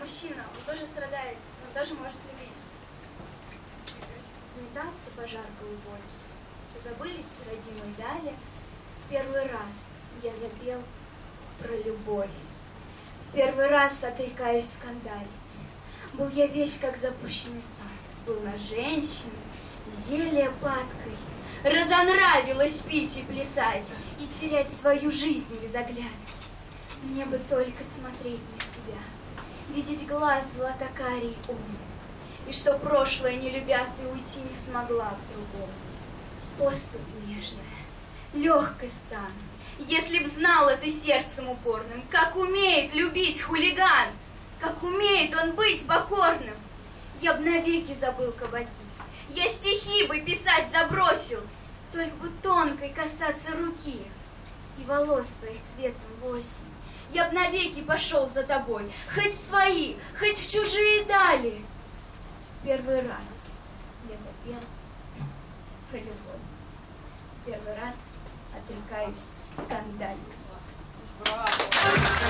мужчина, он тоже страдает, но тоже может любить. Сметался пожар голубой, забылись родимые дали. В первый раз я запел про любовь. В первый раз отрекаюсь скандалить. Был я весь как запущенный сад, был на женщине, зелье падкой. Разонравилось пить и плясать, и терять свою жизнь без оглядки. Мне бы только смотреть на тебя, видеть глаз златокарий ум, И что прошлое не любя, ты уйти не смогла в другом. Поступ нежная, легкой стан, если б знала ты сердцем упорным, как умеет любить хулиган, как умеет он быть покорным, я б навеки забыл кабаки, я стихи бы писать забросил, только бы тонкой касаться руки и волос твоих цветом в осень. Я б навеки пошел за тобой, хоть в свои, хоть в чужие дали. Первый раз я запел про любовь. Первый раз отрекаюсь скандалить. Браво!